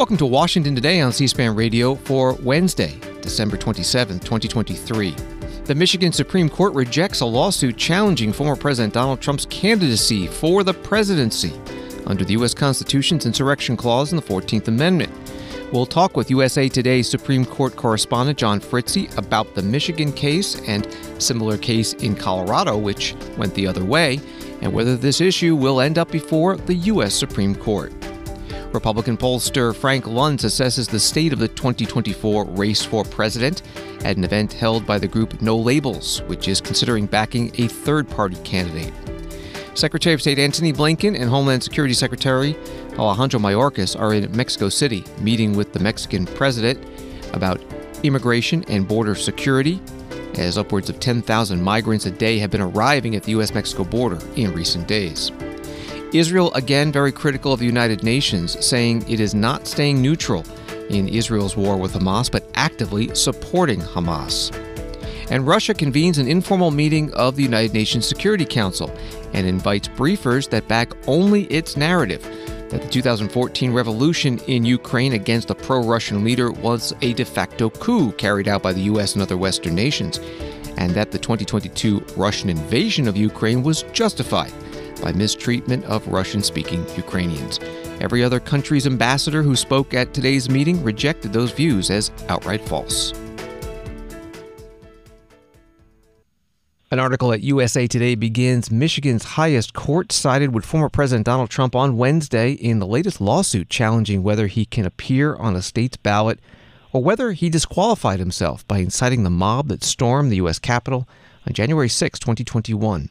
Welcome to Washington Today on C SPAN Radio for Wednesday, December 27, 2023. The Michigan Supreme Court rejects a lawsuit challenging former President Donald Trump's candidacy for the presidency under the U.S. Constitution's Insurrection Clause in the 14th Amendment. We'll talk with USA Today's Supreme Court correspondent John Fritze about the Michigan case and similar case in Colorado, which went the other way, and whether this issue will end up before the U.S. Supreme Court. Republican pollster Frank Luntz assesses the state of the 2024 race for president at an event held by the group No Labels, which is considering backing a third party candidate. Secretary of State Antony Blinken and Homeland Security Secretary Alejandro Mayorkas are in Mexico City meeting with the Mexican president about immigration and border security, as upwards of 10,000 migrants a day have been arriving at the U.S. Mexico border in recent days. Israel again very critical of the United Nations, saying it is not staying neutral in Israel's war with Hamas, but actively supporting Hamas. And Russia convenes an informal meeting of the United Nations Security Council and invites briefers that back only its narrative that the 2014 revolution in Ukraine against a pro Russian leader was a de facto coup carried out by the U.S. and other Western nations, and that the 2022 Russian invasion of Ukraine was justified by mistreatment of Russian speaking Ukrainians. Every other country's ambassador who spoke at today's meeting rejected those views as outright false. An article at USA Today begins Michigan's highest court sided with former President Donald Trump on Wednesday in the latest lawsuit challenging whether he can appear on a state's ballot or whether he disqualified himself by inciting the mob that stormed the U.S. Capitol on January 6, 2021.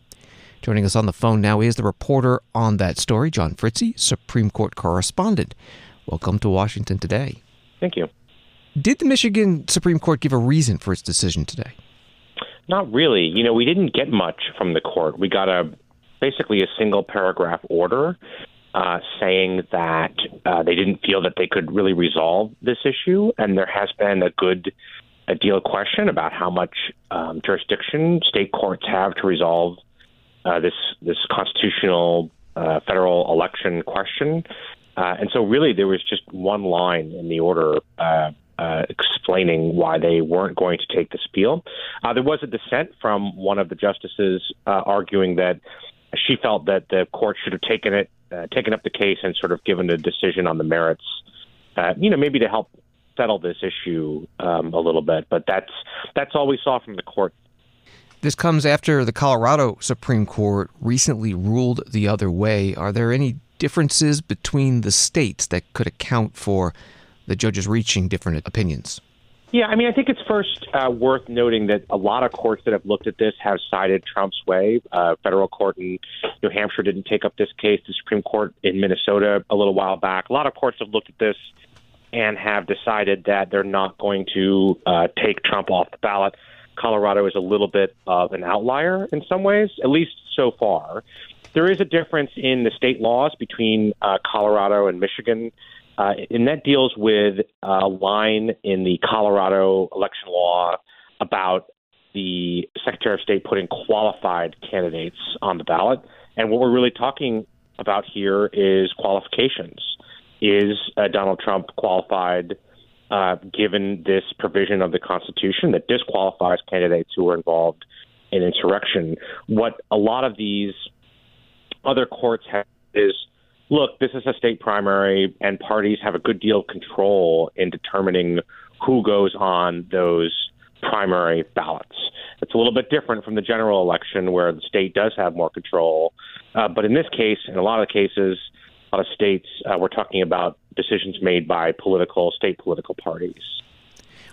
Joining us on the phone now is the reporter on that story, John Fritze, Supreme Court correspondent. Welcome to Washington today. Thank you. Did the Michigan Supreme Court give a reason for its decision today? Not really. You know, we didn't get much from the court. We got a basically a single paragraph order uh, saying that uh, they didn't feel that they could really resolve this issue, and there has been a good a deal of question about how much um, jurisdiction state courts have to resolve uh, this this constitutional uh, federal election question. Uh, and so, really, there was just one line in the order uh, uh, explaining why they weren't going to take this appeal. There was a dissent from one of the justices arguing that she felt that the court should have taken it, taken up the case, and sort of given a decision on the merits. You know, maybe to help settle this issue um, a little bit. But that's that's all we saw from the court. This comes after the Colorado Supreme Court recently ruled the other way. Are there any differences between the states that could account for the judges reaching different opinions? Yeah, I mean, I think it's first uh, worth noting that a lot of courts that have looked at this have sided Trump's way. Uh, federal court in New Hampshire didn't take up this case. The Supreme Court in Minnesota a little while back. A lot of courts have looked at this and have decided that they're not going to uh, take Trump off the ballot. Colorado is a little bit of an outlier in some ways, at least so far. There is a difference in the state laws between uh, Colorado and Michigan. Uh, and that deals with a line in the Colorado election law about the Secretary of State putting qualified candidates on the ballot. And what we're really talking about here is qualifications. Is uh, Donald Trump qualified uh, given this provision of the Constitution that disqualifies candidates who are involved in insurrection? What a lot of these other courts have is look, this is a state primary, and parties have a good deal of control in determining who goes on those primary ballots. It's a little bit different from the general election where the state does have more control. Uh, but in this case, in a lot of cases, lot of states, uh, we're talking about decisions made by political, state political parties.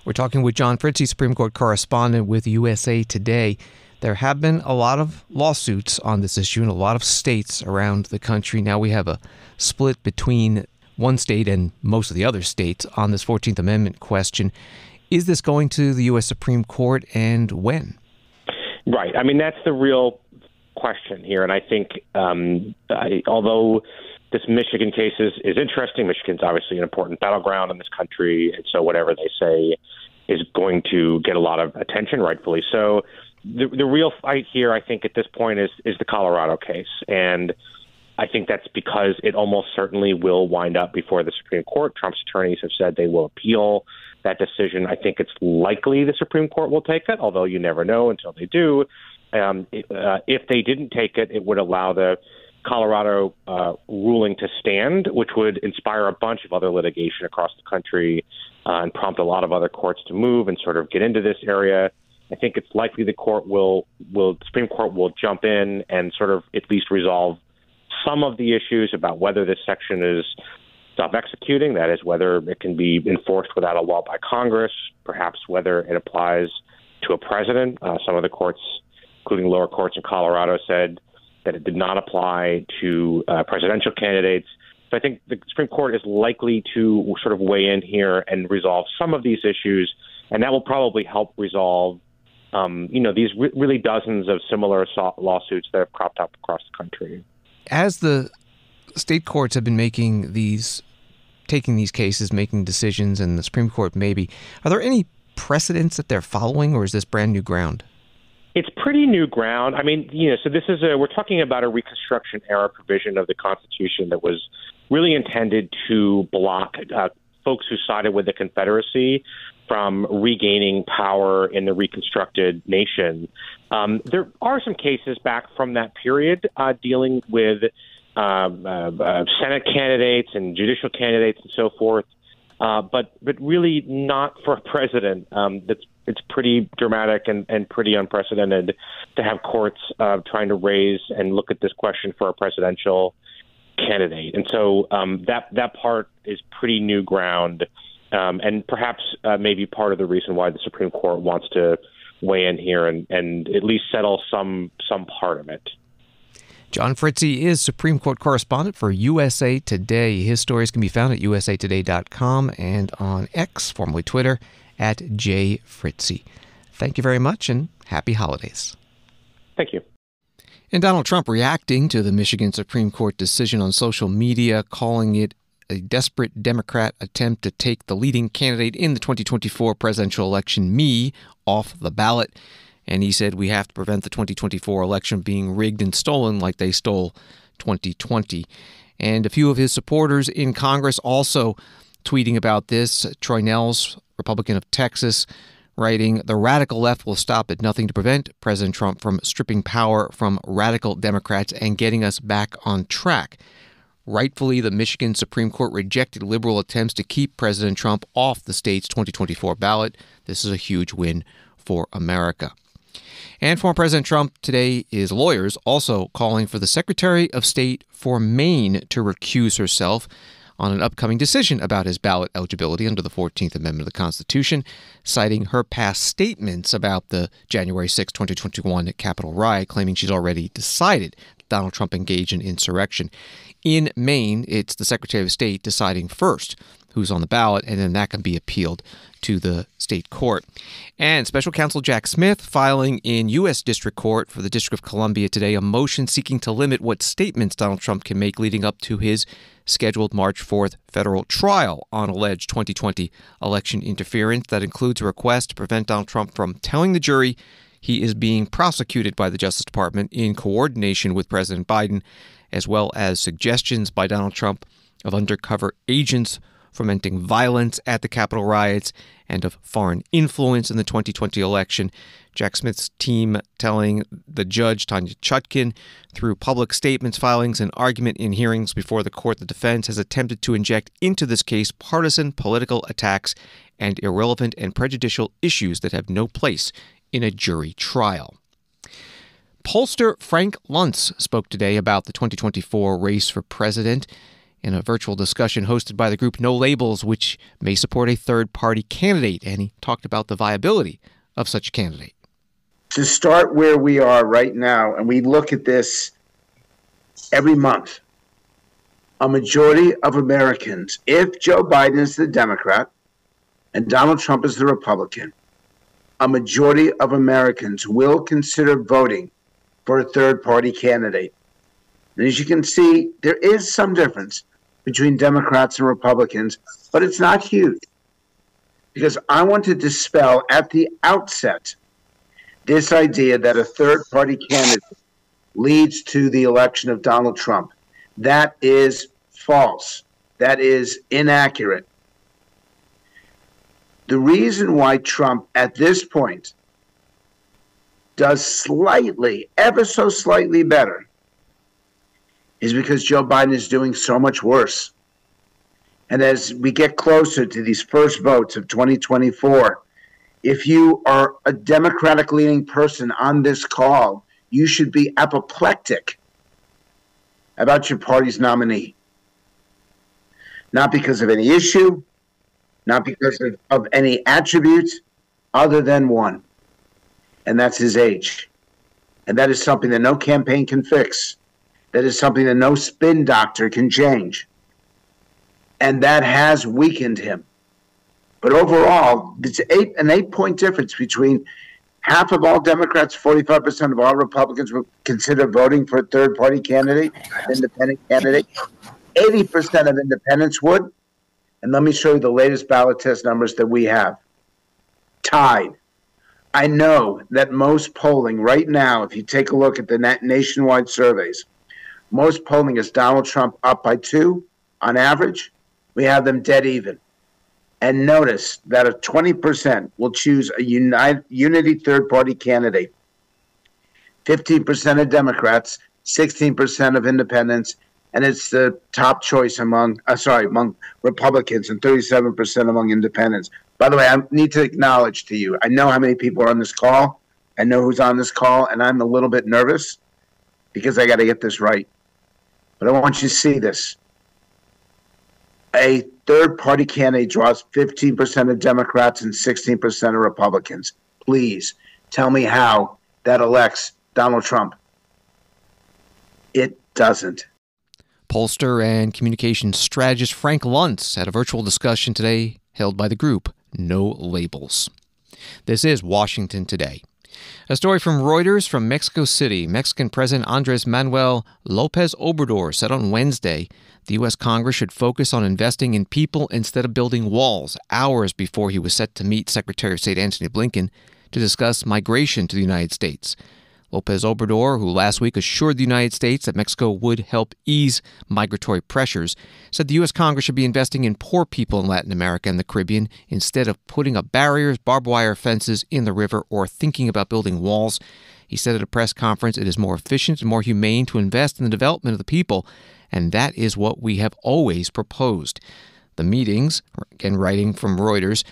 We're talking with John Fritze, Supreme Court correspondent with USA Today. There have been a lot of lawsuits on this issue in a lot of states around the country. Now we have a split between one state and most of the other states on this 14th Amendment question. Is this going to the U.S. Supreme Court and when? Right. I mean, that's the real question here. And I think, um, I, although this Michigan case is, is interesting, Michigan's obviously an important battleground in this country. And so whatever they say is going to get a lot of attention, rightfully so the the real fight here, I think, at this point is is the Colorado case, and I think that's because it almost certainly will wind up before the Supreme Court. Trump's attorneys have said they will appeal that decision. I think it's likely the Supreme Court will take it, although you never know until they do. Um, uh, if they didn't take it, it would allow the Colorado uh, ruling to stand, which would inspire a bunch of other litigation across the country uh, and prompt a lot of other courts to move and sort of get into this area. I think it's likely the court will will the Supreme Court will jump in and sort of at least resolve some of the issues about whether this section is self-executing, that is whether it can be enforced without a law by Congress, perhaps whether it applies to a president. Uh, some of the courts, including lower courts in Colorado, said that it did not apply to uh, presidential candidates. So I think the Supreme Court is likely to sort of weigh in here and resolve some of these issues, and that will probably help resolve, um, you know, these re- really dozens of similar so- lawsuits that have cropped up across the country. As the state courts have been making these, taking these cases, making decisions, and the Supreme Court maybe, are there any precedents that they're following, or is this brand new ground? It's pretty new ground. I mean, you know, so this is a we're talking about a Reconstruction era provision of the Constitution that was really intended to block uh, folks who sided with the Confederacy from regaining power in the reconstructed nation. Um, there are some cases back from that period uh, dealing with um, uh, uh, Senate candidates and judicial candidates and so forth uh, but but really not for a president. Um, that's it's pretty dramatic and, and pretty unprecedented to have courts uh, trying to raise and look at this question for a presidential candidate. And so um, that that part is pretty new ground, um, and perhaps uh, maybe part of the reason why the Supreme Court wants to weigh in here and, and at least settle some some part of it. John Fritze is Supreme Court correspondent for USA Today. His stories can be found at usatoday.com and on X, formerly Twitter, at jfritze. Thank you very much and happy holidays. Thank you. And Donald Trump reacting to the Michigan Supreme Court decision on social media, calling it a desperate Democrat attempt to take the leading candidate in the 2024 presidential election, me, off the ballot. And he said we have to prevent the 2024 election being rigged and stolen like they stole 2020. And a few of his supporters in Congress also tweeting about this. Troy Nehls, Republican of Texas, writing The radical left will stop at nothing to prevent President Trump from stripping power from radical Democrats and getting us back on track. Rightfully, the Michigan Supreme Court rejected liberal attempts to keep President Trump off the state's 2024 ballot. This is a huge win for America. And former President Trump today is lawyers also calling for the Secretary of State for Maine to recuse herself on an upcoming decision about his ballot eligibility under the 14th Amendment of the Constitution, citing her past statements about the January 6, 2021 Capitol riot, claiming she's already decided Donald Trump engaged in insurrection. In Maine, it's the Secretary of State deciding first who's on the ballot, and then that can be appealed to the state court. And special counsel Jack Smith filing in U.S. District Court for the District of Columbia today a motion seeking to limit what statements Donald Trump can make leading up to his scheduled March 4th federal trial on alleged 2020 election interference that includes a request to prevent Donald Trump from telling the jury he is being prosecuted by the Justice Department in coordination with President Biden, as well as suggestions by Donald Trump of undercover agents fomenting violence at the Capitol riots, and of foreign influence in the 2020 election. Jack Smith's team telling the judge, Tanya Chutkan, through public statements, filings, and argument in hearings before the court, the defense has attempted to inject into this case partisan political attacks and irrelevant and prejudicial issues that have no place in a jury trial. Pollster Frank Luntz spoke today about the 2024 race for president in a virtual discussion hosted by the group No Labels, which may support a third party candidate. And he talked about the viability of such a candidate. To start where we are right now, and we look at this every month, a majority of Americans, if Joe Biden is the Democrat and Donald Trump is the Republican, a majority of Americans will consider voting for a third party candidate. And as you can see, there is some difference between Democrats and Republicans, but it's not huge. Because I want to dispel at the outset this idea that a third party candidate leads to the election of Donald Trump. That is false. That is inaccurate. The reason why Trump at this point does slightly, ever so slightly better, is because Joe Biden is doing so much worse. And as we get closer to these first votes of 2024, if you are a Democratic leaning person on this call, you should be apoplectic about your party's nominee. Not because of any issue, not because of, of any attributes, other than one, and that's his age. And that is something that no campaign can fix. That is something that no spin doctor can change. And that has weakened him. But overall, it's eight, an eight point difference between half of all Democrats, 45% of all Republicans would consider voting for a third party candidate, independent candidate. 80% of independents would. And let me show you the latest ballot test numbers that we have. Tied. I know that most polling right now, if you take a look at the nationwide surveys, most polling is Donald Trump up by two on average. We have them dead even. And notice that a 20% will choose a united, unity third party candidate. 15% of Democrats, 16% of independents, and it's the top choice among, uh, sorry, among Republicans and 37% among independents. By the way, I need to acknowledge to you, I know how many people are on this call. I know who's on this call, and I'm a little bit nervous because I got to get this right. But I want you to see this. A third party candidate draws 15% of Democrats and 16% of Republicans. Please tell me how that elects Donald Trump. It doesn't. Pollster and communications strategist Frank Luntz had a virtual discussion today held by the group No Labels. This is Washington Today. A story from Reuters from Mexico City. Mexican President Andres Manuel Lopez Obrador said on Wednesday the U.S. Congress should focus on investing in people instead of building walls, hours before he was set to meet Secretary of State Antony Blinken to discuss migration to the United States. Lopez Obrador, who last week assured the United States that Mexico would help ease migratory pressures, said the U.S. Congress should be investing in poor people in Latin America and the Caribbean instead of putting up barriers, barbed wire fences in the river, or thinking about building walls. He said at a press conference it is more efficient and more humane to invest in the development of the people, and that is what we have always proposed. The meetings, again writing from Reuters,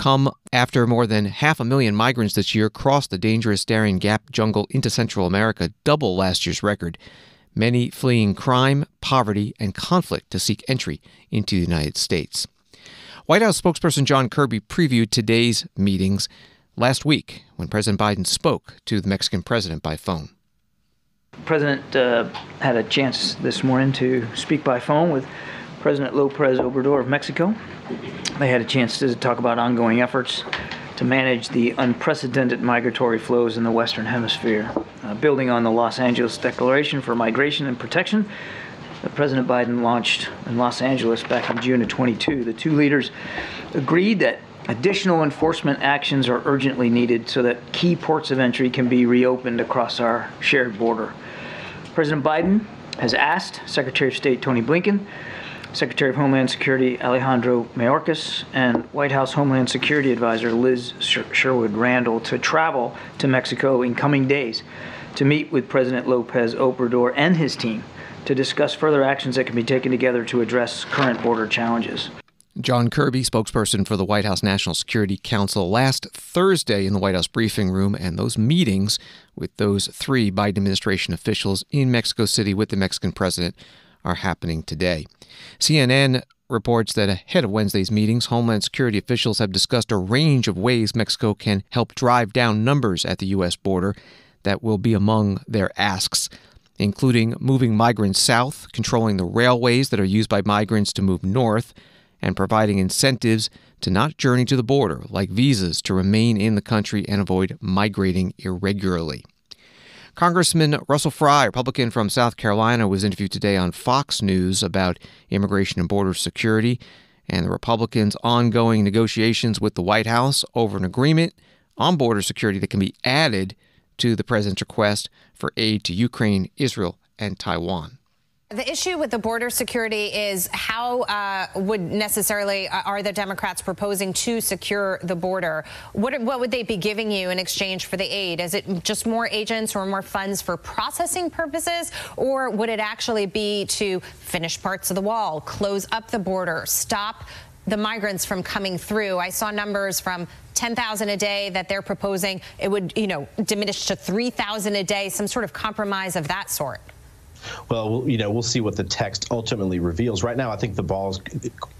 come after more than half a million migrants this year crossed the dangerous Darien Gap jungle into Central America, double last year's record. Many fleeing crime, poverty, and conflict to seek entry into the United States. White House spokesperson John Kirby previewed today's meetings last week when President Biden spoke to the Mexican president by phone. President uh, had a chance this morning to speak by phone with President Lopez Obrador of Mexico. They had a chance to talk about ongoing efforts to manage the unprecedented migratory flows in the Western Hemisphere. Uh, building on the Los Angeles Declaration for Migration and Protection, that President Biden launched in Los Angeles back in June of 22. The two leaders agreed that additional enforcement actions are urgently needed so that key ports of entry can be reopened across our shared border. President Biden has asked Secretary of State Tony Blinken Secretary of Homeland Security Alejandro Mayorkas and White House Homeland Security Advisor Liz Sherwood Randall to travel to Mexico in coming days to meet with President Lopez Obrador and his team to discuss further actions that can be taken together to address current border challenges. John Kirby, spokesperson for the White House National Security Council, last Thursday in the White House briefing room, and those meetings with those three Biden administration officials in Mexico City with the Mexican president are happening today. CNN reports that ahead of Wednesday's meetings, Homeland Security officials have discussed a range of ways Mexico can help drive down numbers at the U.S. border that will be among their asks, including moving migrants south, controlling the railways that are used by migrants to move north, and providing incentives to not journey to the border, like visas to remain in the country and avoid migrating irregularly. Congressman Russell Fry, Republican from South Carolina, was interviewed today on Fox News about immigration and border security and the Republicans' ongoing negotiations with the White House over an agreement on border security that can be added to the president's request for aid to Ukraine, Israel, and Taiwan. The issue with the border security is how uh, would necessarily uh, are the Democrats proposing to secure the border? What, what would they be giving you in exchange for the aid? Is it just more agents or more funds for processing purposes, or would it actually be to finish parts of the wall, close up the border, stop the migrants from coming through? I saw numbers from 10,000 a day that they're proposing. It would, you know, diminish to 3,000 a day, some sort of compromise of that sort. Well, you know, we'll see what the text ultimately reveals. Right now, I think the ball's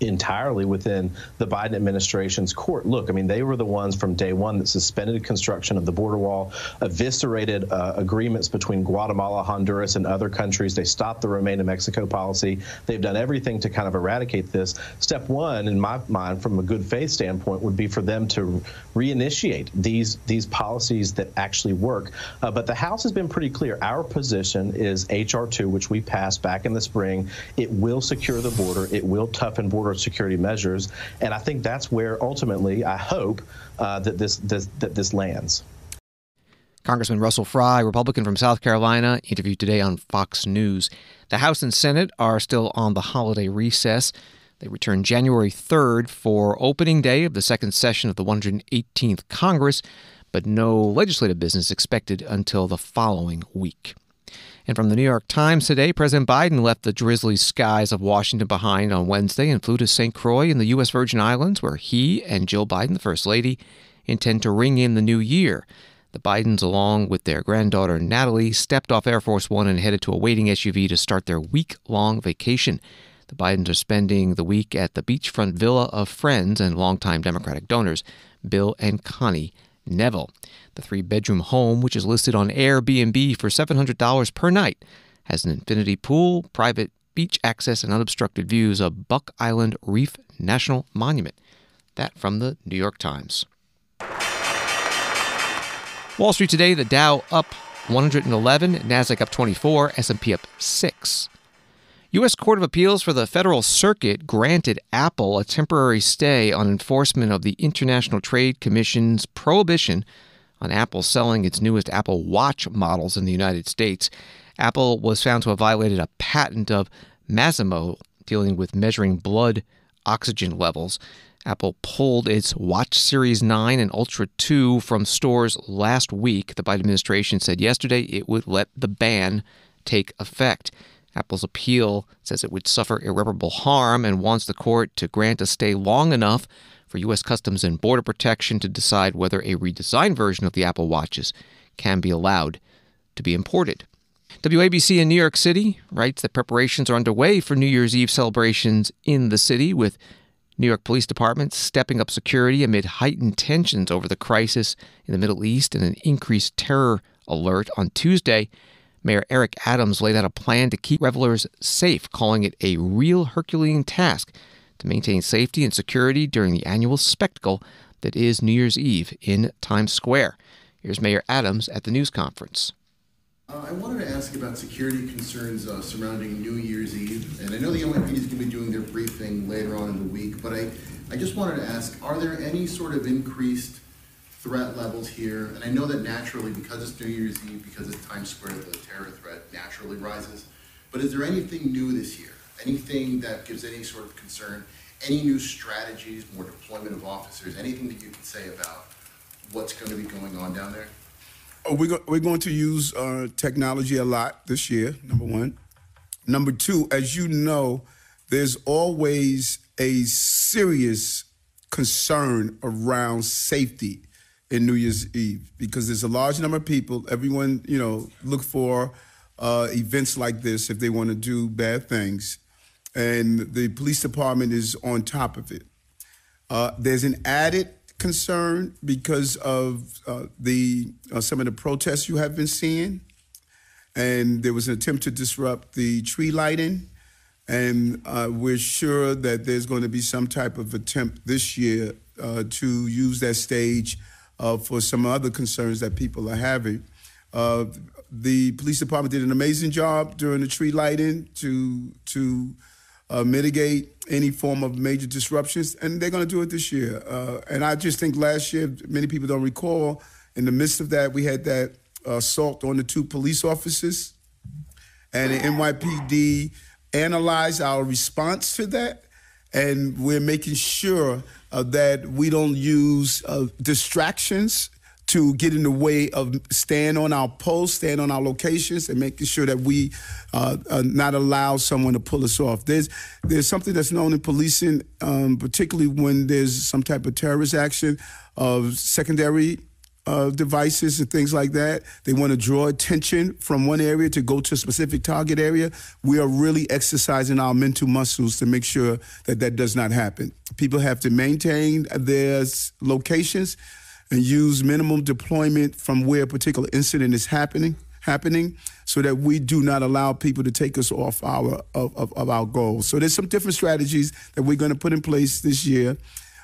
entirely within the Biden administration's court. Look, I mean, they were the ones from day one that suspended construction of the border wall, eviscerated uh, agreements between Guatemala, Honduras, and other countries. They stopped the Remain in Mexico policy. They've done everything to kind of eradicate this. Step one, in my mind, from a good faith standpoint, would be for them to reinitiate these these policies that actually work. Uh, but the House has been pretty clear. Our position is H.R. 2, which we passed back in the spring. It will secure the border. It will toughen border security measures. And I think that's where ultimately I hope uh, that this, this that this lands. Congressman Russell Fry, Republican from South Carolina, interviewed today on Fox News. The House and Senate are still on the holiday recess. They return January 3rd for opening day of the second session of the 118th Congress, but no legislative business expected until the following week. And from the New York Times today, President Biden left the drizzly skies of Washington behind on Wednesday and flew to St. Croix in the U.S. Virgin Islands, where he and Jill Biden, the First Lady, intend to ring in the new year. The Bidens, along with their granddaughter Natalie, stepped off Air Force One and headed to a waiting SUV to start their week long vacation. The Bidens are spending the week at the beachfront villa of friends and longtime Democratic donors, Bill and Connie Neville. The three bedroom home, which is listed on Airbnb for $700 per night, has an infinity pool, private beach access, and unobstructed views of Buck Island Reef National Monument. That from the New York Times. Wall Street today, the Dow up 111, Nasdaq up 24, S&P up 6. U.S. Court of Appeals for the Federal Circuit granted Apple a temporary stay on enforcement of the International Trade Commission's prohibition on Apple selling its newest Apple Watch models in the United States. Apple was found to have violated a patent of Masimo dealing with measuring blood oxygen levels. Apple pulled its Watch Series 9 and Ultra 2 from stores last week. The Biden administration said yesterday it would let the ban take effect. Apple's appeal says it would suffer irreparable harm and wants the court to grant a stay long enough for U.S. Customs and Border Protection to decide whether a redesigned version of the Apple Watches can be allowed to be imported. WABC in New York City writes that preparations are underway for New Year's Eve celebrations in the city, with New York Police Department stepping up security amid heightened tensions over the crisis in the Middle East and an increased terror alert on Tuesday. Mayor Eric Adams laid out a plan to keep revelers safe, calling it a real Herculean task to maintain safety and security during the annual spectacle that is New Year's Eve in Times Square. Here's Mayor Adams at the news conference. Uh, I wanted to ask about security concerns uh, surrounding New Year's Eve. And I know the NYPD is going to be doing their briefing later on in the week, but I, I just wanted to ask are there any sort of increased threat levels here. And I know that naturally, because it's New Year's Eve, because it's Times Square, the terror threat naturally rises. But is there anything new this year? Anything that gives any sort of concern? Any new strategies, more deployment of officers? Anything that you can say about what's going to be going on down there? Oh, we're, go- we're going to use uh, technology a lot this year, number one. Number two, as you know, there's always a serious concern around safety in New Year's Eve because there's a large number of people. Everyone, you know, look for uh, events like this if they want to do bad things, and the police department is on top of it. Uh, there's an added concern because of uh, the uh, some of the protests you have been seeing, and there was an attempt to disrupt the tree lighting. And uh, we're sure that there's going to be some type of attempt this year uh, to use that stage uh, for some other concerns that people are having. The police department did an amazing job during the tree lighting to to uh, mitigate any form of major disruptions, and they're going to do it this year. Uh, and I just think last year, many people don't recall, in the midst of that, we had that assault on the two police officers, and the NYPD analyzed our response to that, and we're making sure uh, that we don't use uh, distractions to get in the way of staying on our post, staying on our locations, and making sure that we uh, uh, not allow someone to pull us off. There's there's something that's known in policing, um, particularly when there's some type of terrorist action, of secondary uh, devices and things like that. They want to draw attention from one area to go to a specific target area. We are really exercising our mental muscles to make sure that that does not happen. People have to maintain their locations and use minimum deployment from where a particular incident is happening happening so that we do not allow people to take us off our of, of, of our goals. So there's some different strategies that we're going to put in place this year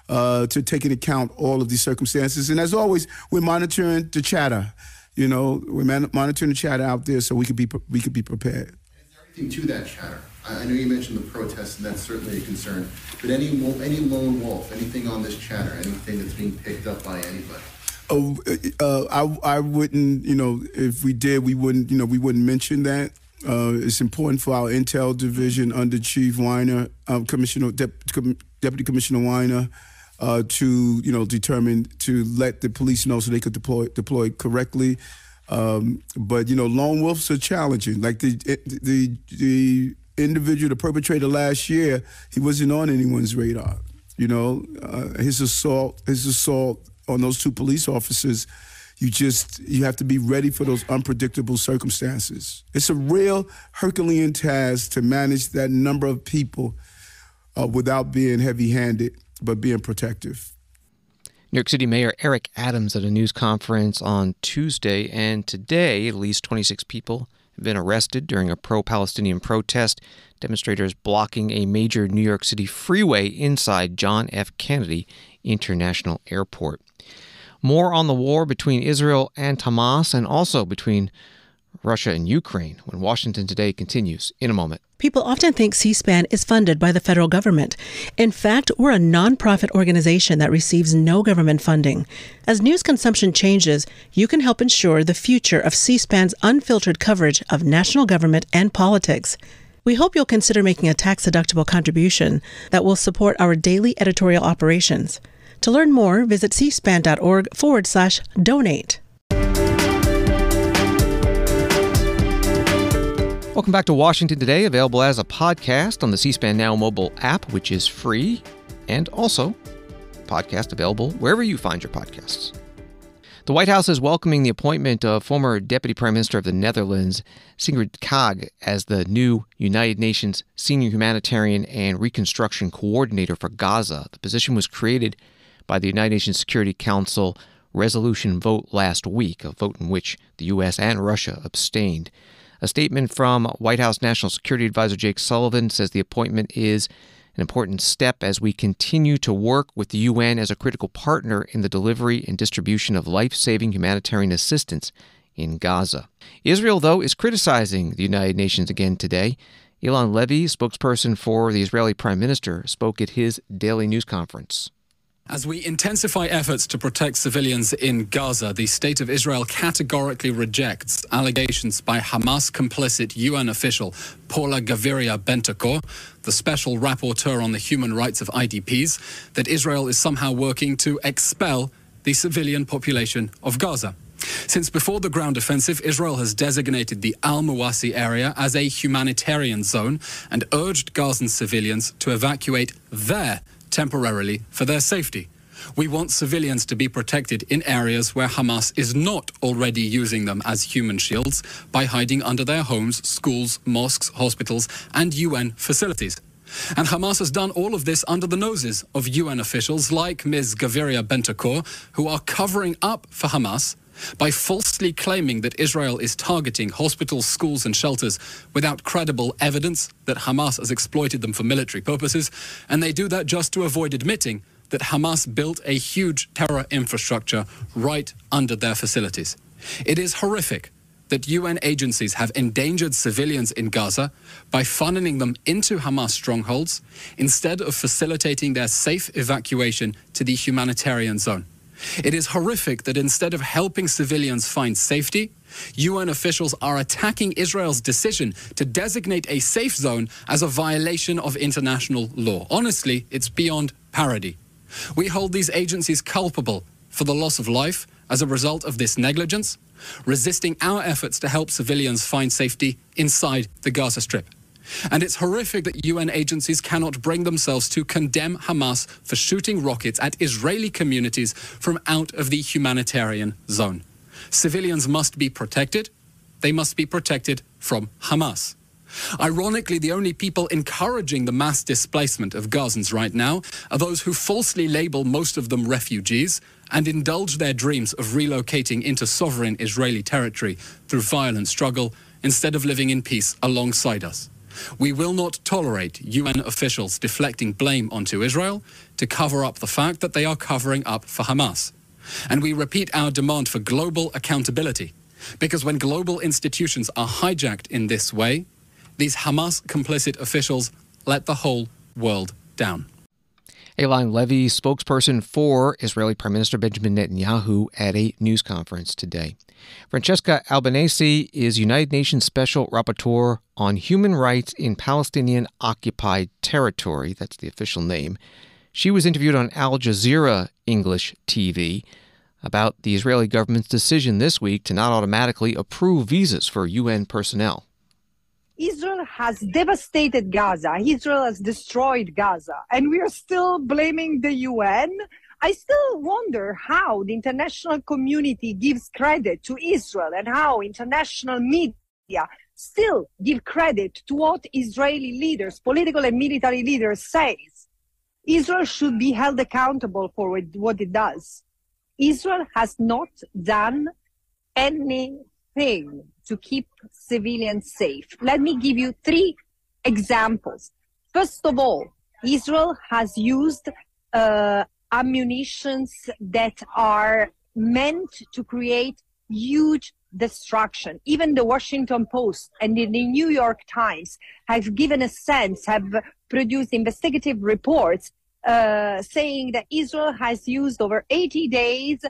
uh, to take into account all of these circumstances. And as always, we're monitoring the chatter. You know, we're monitoring the chatter out there so we could be we could be prepared. Is there anything to that chatter? I know you mentioned the protests, and that's certainly a concern. But any any lone wolf, anything on this chatter, anything that's being picked up by anybody? Oh, uh, I I wouldn't. You know, if we did, we wouldn't. You know, we wouldn't mention that. Uh, it's important for our intel division under Chief Weiner, uh, Commissioner Dep- Com- Deputy Commissioner Weiner, uh, to you know determine to let the police know so they could deploy deploy correctly. Um, but you know, lone wolves are challenging. Like the the the individual, the perpetrator last year, he wasn't on anyone's radar. You know, uh, his assault, his assault on those two police officers, you just you have to be ready for those unpredictable circumstances. It's a real Herculean task to manage that number of people uh, without being heavy-handed, but being protective. New York City Mayor Eric Adams at a news conference on Tuesday, and today at least 26 people been arrested during a pro Palestinian protest. Demonstrators blocking a major New York City freeway inside John F. Kennedy International Airport. More on the war between Israel and Hamas and also between Russia and Ukraine when Washington Today continues in a moment. People often think C SPAN is funded by the federal government. In fact, we're a nonprofit organization that receives no government funding. As news consumption changes, you can help ensure the future of C SPAN's unfiltered coverage of national government and politics. We hope you'll consider making a tax deductible contribution that will support our daily editorial operations. To learn more, visit cspan.org forward slash donate. Welcome back to Washington Today, available as a podcast on the C SPAN Now mobile app, which is free, and also podcast available wherever you find your podcasts. The White House is welcoming the appointment of former Deputy Prime Minister of the Netherlands, Sigrid Kaag, as the new United Nations Senior Humanitarian and Reconstruction Coordinator for Gaza. The position was created by the United Nations Security Council resolution vote last week, a vote in which the U.S. and Russia abstained. A statement from White House National Security Advisor Jake Sullivan says the appointment is an important step as we continue to work with the UN as a critical partner in the delivery and distribution of life saving humanitarian assistance in Gaza. Israel, though, is criticizing the United Nations again today. Eylon Levy, spokesperson for the Israeli Prime Minister, spoke at his daily news conference. As we intensify efforts to protect civilians in Gaza, the State of Israel categorically rejects allegations by Hamas complicit UN official Paula Gaviria Betancur, the special rapporteur on the human rights of IDPs, that Israel is somehow working to expel the civilian population of Gaza. Since before the ground offensive, Israel has designated the Al Mawasi area as a humanitarian zone and urged Gazan civilians to evacuate there temporarily for their safety. We want civilians to be protected in areas where Hamas is not already using them as human shields by hiding under their homes, schools, mosques, hospitals, and UN facilities. And Hamas has done all of this under the noses of UN officials like Ms. Gaviria Betancur, who are covering up for Hamas by falsely claiming that Israel is targeting hospitals, schools, and shelters without credible evidence that Hamas has exploited them for military purposes, and they do that just to avoid admitting that Hamas built a huge terror infrastructure right under their facilities. It is horrific that UN agencies have endangered civilians in Gaza by funneling them into Hamas strongholds instead of facilitating their safe evacuation to the humanitarian zone. It is horrific that instead of helping civilians find safety, UN officials are attacking Israel's decision to designate a safe zone as a violation of international law. Honestly, it's beyond parody. We hold these agencies culpable for the loss of life as a result of this negligence, resisting our efforts to help civilians find safety inside the Gaza Strip. And it's horrific that UN agencies cannot bring themselves to condemn Hamas for shooting rockets at Israeli communities from out of the humanitarian zone. Civilians must be protected. They must be protected from Hamas. Ironically, the only people encouraging the mass displacement of Gazans right now are those who falsely label most of them refugees and indulge their dreams of relocating into sovereign Israeli territory through violent struggle instead of living in peace alongside us. We will not tolerate UN officials deflecting blame onto Israel to cover up the fact that they are covering up for Hamas. And we repeat our demand for global accountability. Because when global institutions are hijacked in this way, these Hamas complicit officials let the whole world down. Eylon Levy, spokesperson for Israeli Prime Minister Benjamin Netanyahu, at a news conference today. Francesca Albanese is United Nations Special Rapporteur on Human Rights in Palestinian Occupied Territory. That's the official name. She was interviewed on Al Jazeera English TV about the Israeli government's decision this week to not automatically approve visas for UN personnel. Israel has devastated Gaza. Israel has destroyed Gaza. And we are still blaming the UN. I still wonder how the international community gives credit to Israel and how international media still give credit to what Israeli leaders, political and military leaders says. Israel should be held accountable for what it does. Israel has not done anything to keep civilians safe. Let me give you three examples. First of all, Israel has used uh, ammunitions that are meant to create huge destruction. Even the Washington Post and the New York Times have given a sense, have produced investigative reports uh, saying that Israel has used over 80 days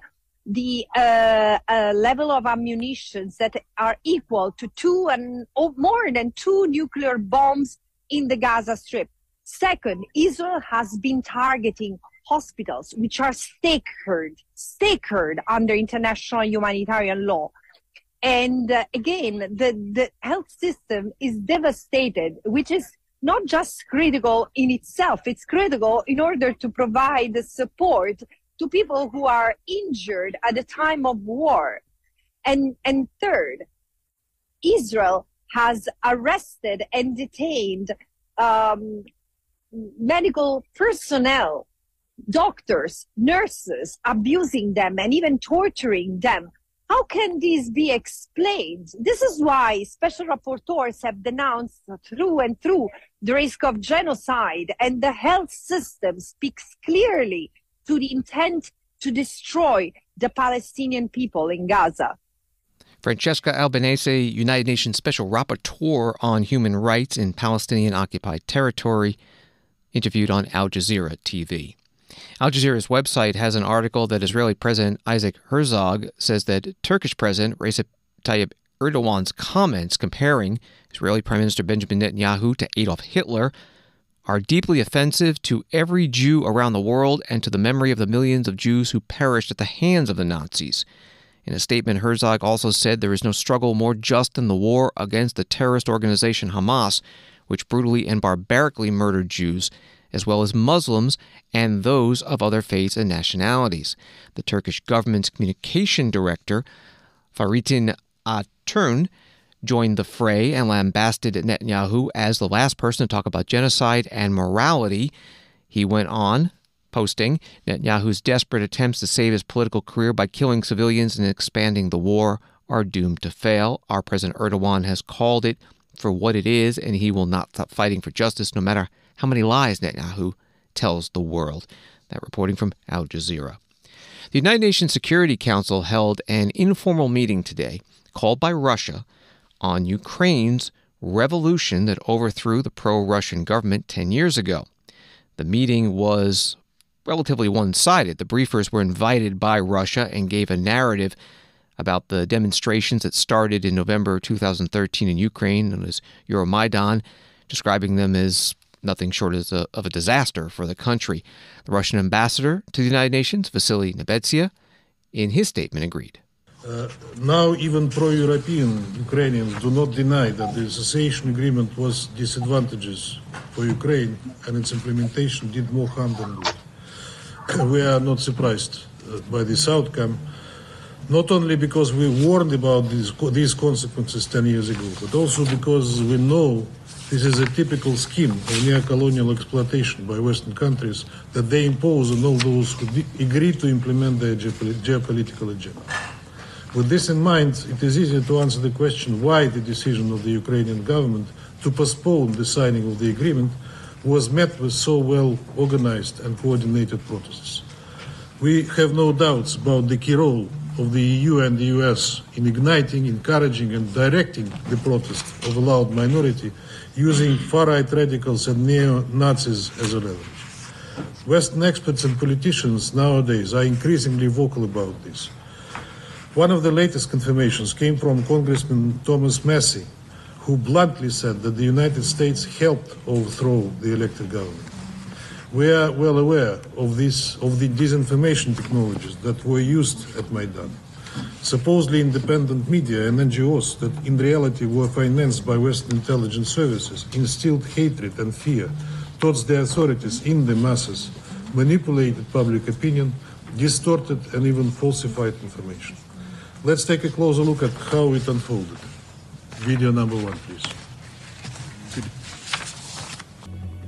the uh, uh, level of ammunition that are equal to two and oh, more than two nuclear bombs in the Gaza Strip. Second, Israel has been targeting hospitals which are sacred under international humanitarian law. And uh, again, the, the health system is devastated, which is not just critical in itself, it's critical in order to provide the support to people who are injured at the time of war. And, and third, Israel has arrested and detained um, medical personnel, doctors, nurses, abusing them and even torturing them how can this be explained? This is why special rapporteurs have denounced through and through the risk of genocide, and the health system speaks clearly to the intent to destroy the Palestinian people in Gaza. Francesca Albanese, United Nations Special Rapporteur on Human Rights in Palestinian Occupied Territory, interviewed on Al Jazeera TV. Al Jazeera's website has an article that Israeli President Isaac Herzog says that Turkish President Recep Tayyip Erdogan's comments comparing Israeli Prime Minister Benjamin Netanyahu to Adolf Hitler are deeply offensive to every Jew around the world and to the memory of the millions of Jews who perished at the hands of the Nazis. In a statement, Herzog also said there is no struggle more just than the war against the terrorist organization Hamas, which brutally and barbarically murdered Jews as well as Muslims and those of other faiths and nationalities. The Turkish government's communication director, Fahrettin Altun, joined the fray and lambasted Netanyahu as the last person to talk about genocide and morality. He went on, posting Netanyahu's desperate attempts to save his political career by killing civilians and expanding the war are doomed to fail. Our President Erdogan has called it for what it is, and he will not stop fighting for justice no matter how many lies Netanyahu tells the world. That reporting from Al Jazeera. The United Nations Security Council held an informal meeting today called by Russia on Ukraine's revolution that overthrew the pro Russian government 10 years ago. The meeting was relatively one sided. The briefers were invited by Russia and gave a narrative about the demonstrations that started in November 2013 in Ukraine, known as Euromaidan, describing them as nothing short of a, of a disaster for the country. The Russian ambassador to the United Nations, Vasily Nebenzia, in his statement agreed. Uh, now, even pro European Ukrainians do not deny that the association agreement was disadvantageous for Ukraine and its implementation did more harm than good. we are not surprised uh, by this outcome, not only because we warned about these, these consequences 10 years ago, but also because we know this is a typical scheme of neo-colonial exploitation by Western countries that they impose on all those who agree to implement their geopolitical agenda. With this in mind, it is easier to answer the question why the decision of the Ukrainian government to postpone the signing of the agreement was met with so well organized and coordinated protests. We have no doubts about the key role of the EU and the US in igniting, encouraging, and directing the protest of a loud minority using far right radicals and neo Nazis as a leverage. Western experts and politicians nowadays are increasingly vocal about this. One of the latest confirmations came from Congressman Thomas Massie, who bluntly said that the United States helped overthrow the elected government. We are well aware of, this, of the disinformation technologies that were used at Maidan. Supposedly independent media and NGOs that in reality were financed by Western intelligence services instilled hatred and fear towards the authorities in the masses, manipulated public opinion, distorted and even falsified information. Let's take a closer look at how it unfolded. Video number one, please.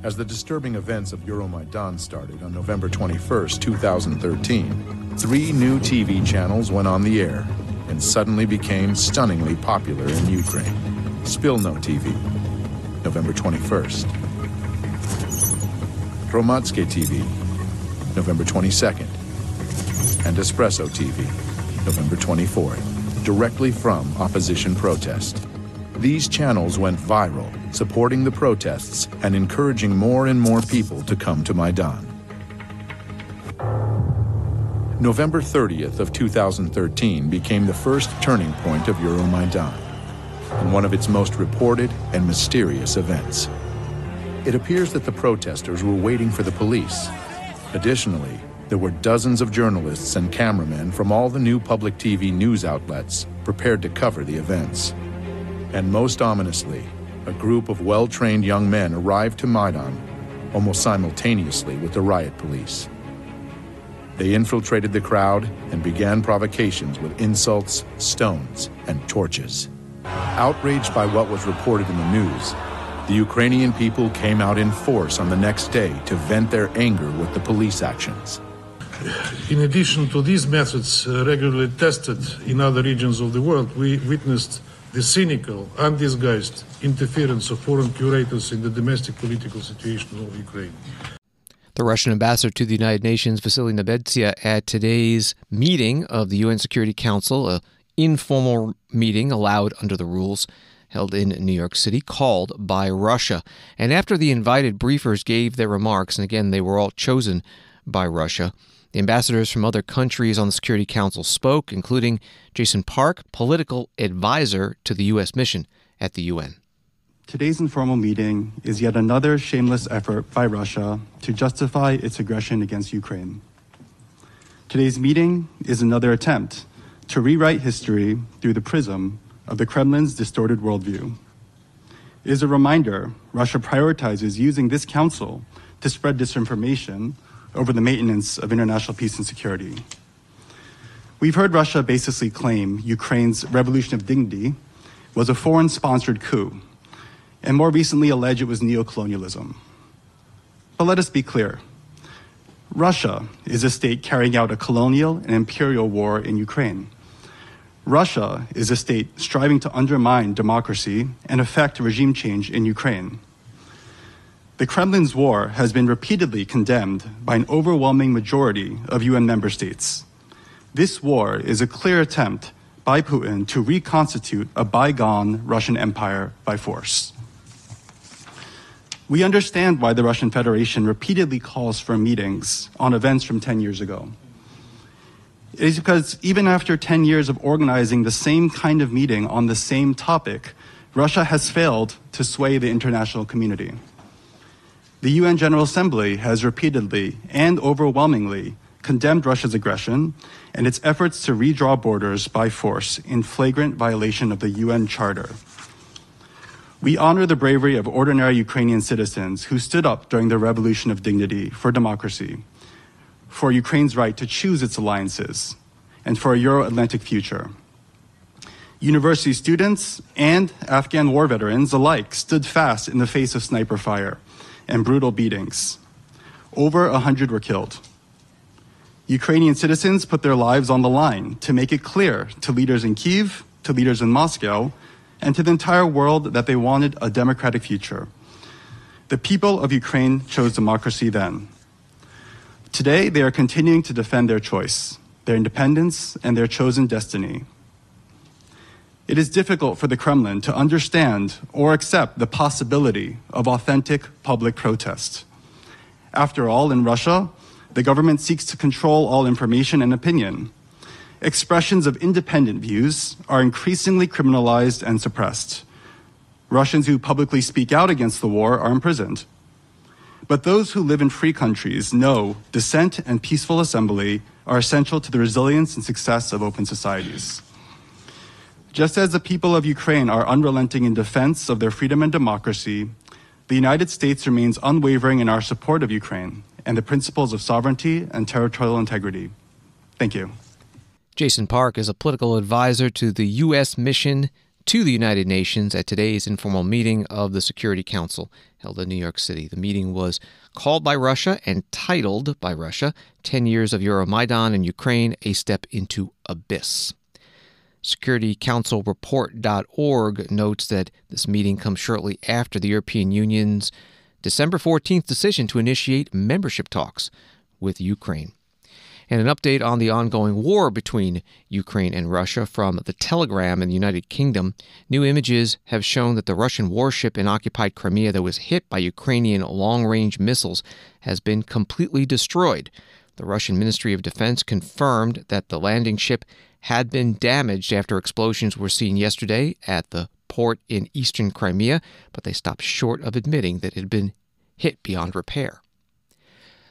As the disturbing events of Euromaidan started on November 21, 2013, three new TV channels went on the air and suddenly became stunningly popular in Ukraine. Spilno TV, November 21st. Hromadske TV, November 22nd. And Espresso TV, November 24th, directly from opposition protest. These channels went viral, supporting the protests and encouraging more and more people to come to Maidan. November 30th of 2013 became the first turning point of Euromaidan and one of its most reported and mysterious events. It appears that the protesters were waiting for the police. Additionally, there were dozens of journalists and cameramen from all the new public TV news outlets prepared to cover the events. And most ominously, a group of well trained young men arrived to Maidan almost simultaneously with the riot police. They infiltrated the crowd and began provocations with insults, stones, and torches. Outraged by what was reported in the news, the Ukrainian people came out in force on the next day to vent their anger with the police actions. In addition to these methods uh, regularly tested in other regions of the world, we witnessed the cynical, undisguised interference of foreign curators in the domestic political situation of Ukraine. The Russian ambassador to the United Nations, Vasily Nebenzia, at today's meeting of the UN Security Council, an informal meeting allowed under the rules held in New York City, called by Russia. And after the invited briefers gave their remarks, and again, they were all chosen by Russia, ambassadors from other countries on the Security Council spoke, including Jason Park, political advisor to the U.S. mission at the UN. Today's informal meeting is yet another shameless effort by Russia to justify its aggression against Ukraine. Today's meeting is another attempt to rewrite history through the prism of the Kremlin's distorted worldview. It is a reminder Russia prioritizes using this council to spread disinformation over the maintenance of international peace and security. We've heard Russia baselessly claim Ukraine's revolution of dignity was a foreign sponsored coup, and more recently allege it was neocolonialism. But let us be clear Russia is a state carrying out a colonial and imperial war in Ukraine. Russia is a state striving to undermine democracy and effect regime change in Ukraine. The Kremlin's war has been repeatedly condemned by an overwhelming majority of UN member states. This war is a clear attempt by Putin to reconstitute a bygone Russian empire by force. We understand why the Russian Federation repeatedly calls for meetings on events from 10 years ago. It is because even after 10 years of organizing the same kind of meeting on the same topic, Russia has failed to sway the international community. The UN General Assembly has repeatedly and overwhelmingly condemned Russia's aggression and its efforts to redraw borders by force in flagrant violation of the UN Charter. We honor the bravery of ordinary Ukrainian citizens who stood up during the Revolution of Dignity for democracy, for Ukraine's right to choose its alliances, and for a Euro Atlantic future. University students and Afghan war veterans alike stood fast in the face of sniper fire and brutal beatings. Over a hundred were killed. Ukrainian citizens put their lives on the line to make it clear to leaders in Kiev, to leaders in Moscow, and to the entire world that they wanted a democratic future. The people of Ukraine chose democracy then. Today, they are continuing to defend their choice, their independence, and their chosen destiny. It is difficult for the Kremlin to understand or accept the possibility of authentic public protest. After all, in Russia, the government seeks to control all information and opinion. Expressions of independent views are increasingly criminalized and suppressed. Russians who publicly speak out against the war are imprisoned. But those who live in free countries know dissent and peaceful assembly are essential to the resilience and success of open societies. Just as the people of Ukraine are unrelenting in defense of their freedom and democracy, the United States remains unwavering in our support of Ukraine and the principles of sovereignty and territorial integrity. Thank you. Jason Park is a political advisor to the U.S. mission to the United Nations at today's informal meeting of the Security Council held in New York City. The meeting was called by Russia and titled by Russia 10 Years of Euromaidan in Ukraine, A Step into Abyss. SecurityCouncilReport.org notes that this meeting comes shortly after the European Union's December 14th decision to initiate membership talks with Ukraine. And an update on the ongoing war between Ukraine and Russia from the Telegraph in the United Kingdom. New images have shown that the Russian warship in occupied Crimea that was hit by Ukrainian long range missiles has been completely destroyed. The Russian Ministry of Defense confirmed that the landing ship had been damaged after explosions were seen yesterday at the port in eastern Crimea, but they stopped short of admitting that it had been hit beyond repair.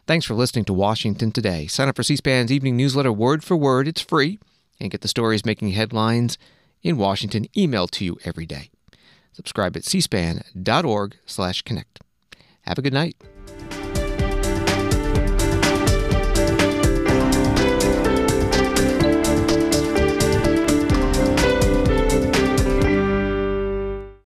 Thanks for listening to Washington Today. Sign up for C SPAN's evening newsletter word for word. It's free. And get the stories making headlines in Washington emailed to you every day. Subscribe at cspan.org slash connect. Have a good night.